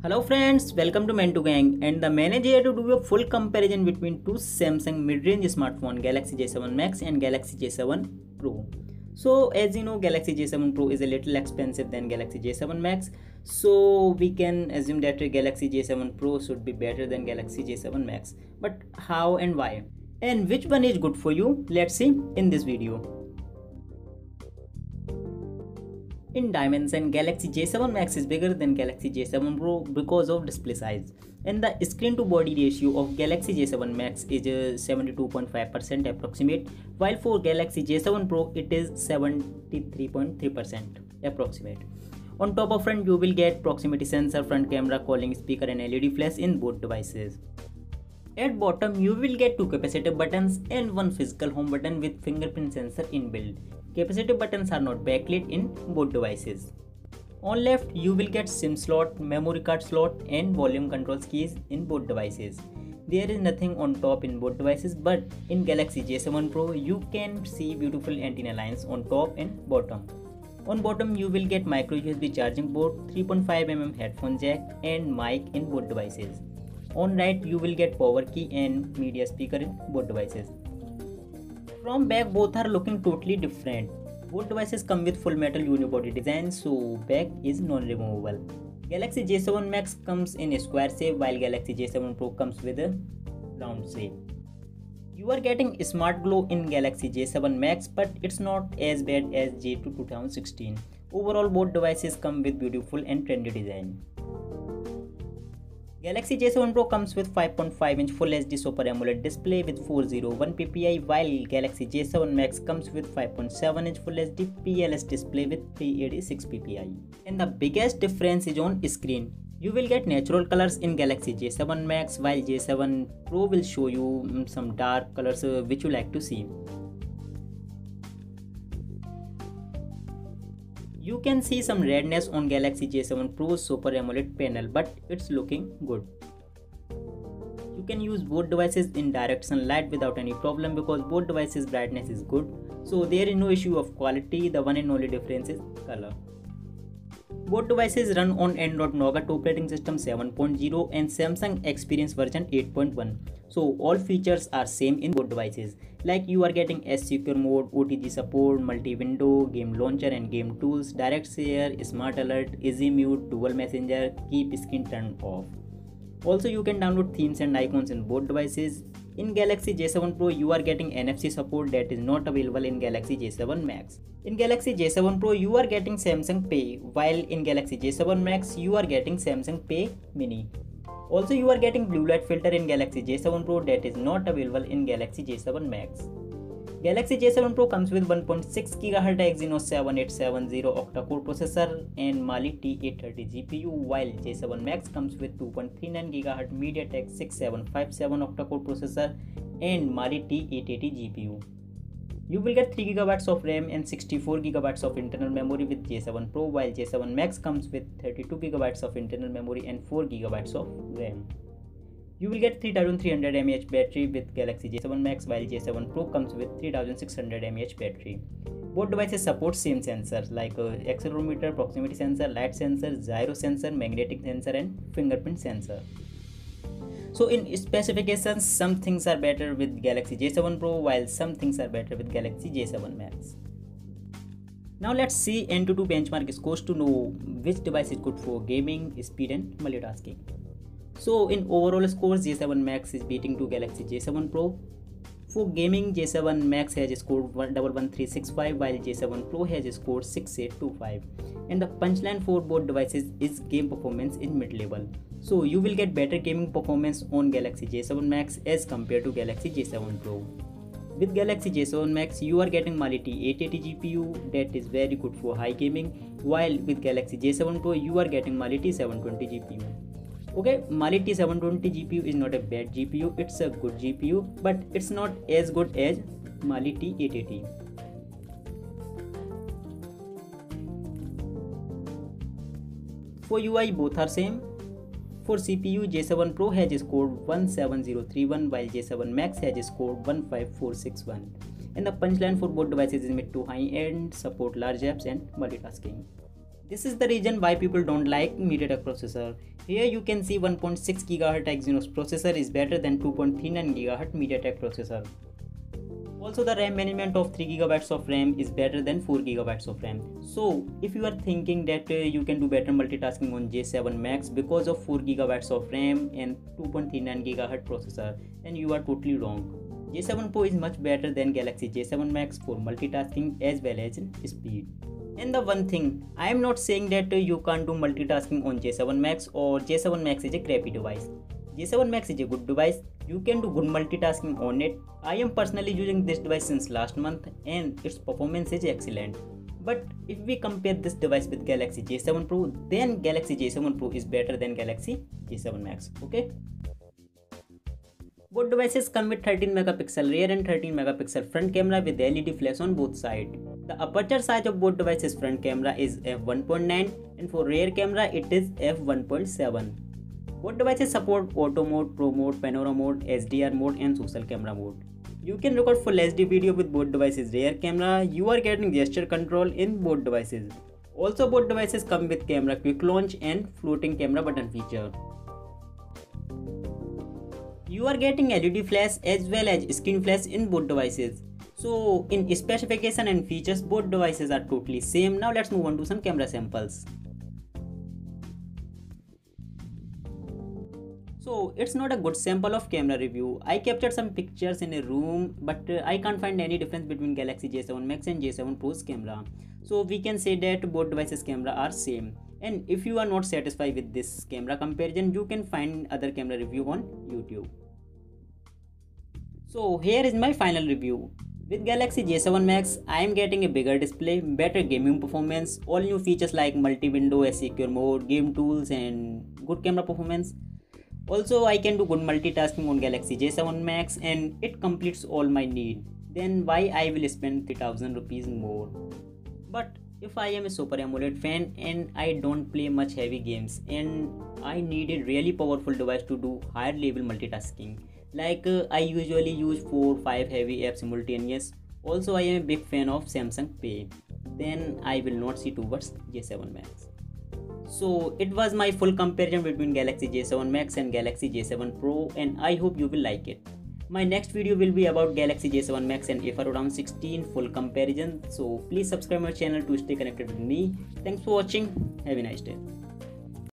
Hello friends, welcome to Mentu Gang and the manager here to do a full comparison between two Samsung mid-range smartphone Galaxy J7 Max and Galaxy J7 Pro. So as you know Galaxy J7 Pro is a little expensive than Galaxy J7 Max so we can assume that Galaxy J7 Pro should be better than Galaxy J7 Max. But how and why? And which one is good for you? Let's see in this video. In dimension, Galaxy J7 Max is bigger than Galaxy J7 Pro because of display size. And the screen to body ratio of Galaxy J7 Max is 72.5% uh, approximate, while for Galaxy J7 Pro it is 73.3% approximate. On top of front, you will get proximity sensor, front camera, calling speaker and LED flash in both devices. At bottom, you will get two capacitive buttons and one physical home button with fingerprint sensor inbuilt. Capacitive buttons are not backlit in both devices. On left, you will get SIM slot, memory card slot and volume controls keys in both devices. There is nothing on top in both devices but in Galaxy J7 Pro you can see beautiful antenna lines on top and bottom. On bottom you will get micro USB charging port, 3.5mm headphone jack and mic in both devices. On right you will get power key and media speaker in both devices. From back both are looking totally different. Both devices come with full metal unibody design so back is non-removable. Galaxy J7 Max comes in a square shape while Galaxy J7 Pro comes with a round shape. You are getting smart glow in Galaxy J7 Max but it's not as bad as J2 2016. Overall both devices come with beautiful and trendy design. Galaxy J7 Pro comes with 5.5 inch Full HD Super AMOLED display with 401 ppi while Galaxy J7 Max comes with 5.7 inch Full HD PLS display with 386 ppi. And the biggest difference is on screen. You will get natural colors in Galaxy J7 Max while J7 Pro will show you mm, some dark colors uh, which you like to see. You can see some redness on Galaxy J7 Pro's Super AMOLED panel but it's looking good. You can use both devices in direct sunlight without any problem because both devices brightness is good so there is no issue of quality the one and only difference is color. Both devices run on Android Nougat operating system 7.0 and Samsung Experience version 8.1. So all features are same in both devices. Like you are getting S secure mode, OTG support, multi-window, game launcher and game tools, direct share, smart alert, easy mute, dual messenger, keep screen turned off. Also you can download themes and icons in both devices. In Galaxy J7 Pro, you are getting NFC support that is not available in Galaxy J7 Max. In Galaxy J7 Pro, you are getting Samsung Pay, while in Galaxy J7 Max, you are getting Samsung Pay Mini. Also, you are getting blue light filter in Galaxy J7 Pro that is not available in Galaxy J7 Max. Galaxy J7 Pro comes with 1.6 GHz Exynos 7870 octa-core processor and Mali T830 GPU, while J7 Max comes with 2.39 GHz MediaTek 6757 octa-core processor and Mali T880 GPU. You will get 3GB of RAM and 64GB of internal memory with J7 Pro, while J7 Max comes with 32GB of internal memory and 4GB of RAM. You will get 3300 mAh battery with Galaxy J7 Max while J7 Pro comes with 3600 mAh battery. Both devices support same sensors like uh, accelerometer, proximity sensor, light sensor, gyro sensor, magnetic sensor and fingerprint sensor. So in specifications, some things are better with Galaxy J7 Pro while some things are better with Galaxy J7 Max. Now let's see AnTuTu benchmark scores to know which device is good for gaming, speed and multitasking. So in overall scores, J7 Max is beating to Galaxy J7 Pro. For gaming, J7 Max has scored 11365 while J7 Pro has scored 6825. And the punchline for both devices is game performance in mid-level. So you will get better gaming performance on Galaxy J7 Max as compared to Galaxy J7 Pro. With Galaxy J7 Max, you are getting Mali T880 GPU that is very good for high gaming, while with Galaxy J7 Pro, you are getting Mali T720 GPU okay Mali T seven twenty G P U is not a bad G P U it's a good G P U but it's not as good as Mali T eight eighty for you I both are same for C P U J seven pro has scored one seven zero three one Y J seven max has scored one five four six one and the punch line for board devices is meant to high and support large apps and multi This is the reason why people don't like MediaTek processor. Here you can see 1.6 GHz Exynos processor is better than 2.39 GHz MediaTek processor. Also the RAM management of 3 GB of RAM is better than 4 GB of RAM. So if you are thinking that uh, you can do better multitasking on J7 Max because of 4 GB of RAM and 2.39 GHz processor then you are totally wrong. J7 Pro is much better than Galaxy J7 Max for multitasking as well as speed. And the one thing, I am not saying that you can't do multitasking on J7 Max or J7 Max is a crappy device. J7 Max is a good device, you can do good multitasking on it. I am personally using this device since last month and its performance is excellent. But if we compare this device with Galaxy J7 Pro, then Galaxy J7 Pro is better than Galaxy J7 Max, okay? Both devices come with 13 megapixel rear and 13 megapixel front camera with LED flash on both sides. The aperture size of both devices front camera is f1.9 and for rear camera it is f1.7. Both devices support auto mode, pro mode, panorama mode, HDR mode and social camera mode. You can record full HD video with both devices rear camera. You are getting gesture control in both devices. Also both devices come with camera quick launch and floating camera button feature. You are getting LED flash as well as screen flash in both devices. So in specification and features both devices are totally same. Now let's move on to some camera samples. So it's not a good sample of camera review. I captured some pictures in a room but uh, I can't find any difference between Galaxy J7 Max and J7 Pro's camera. So we can say that both devices camera are same. And if you are not satisfied with this camera comparison, you can find other camera review on YouTube. So here is my final review. With Galaxy J7 Max, I am getting a bigger display, better gaming performance, all new features like multi-window, secure mode, game tools and good camera performance. Also, I can do good multitasking on Galaxy J7 Max and it completes all my need. Then why I will spend 3000 rupees more? But if I am a Super AMOLED fan and I don't play much heavy games and I need a really powerful device to do higher level multitasking like uh, i usually use 4 5 heavy apps simultaneous. Also i am a big fan of samsung pay. Then i will not see towards j7 max. So it was my full comparison between galaxy j7 max and galaxy j7 pro and i hope you will like it. My next video will be about galaxy j7 max and FR 16 full comparison. So please subscribe my channel to stay connected with me. Thanks for watching. Have a nice day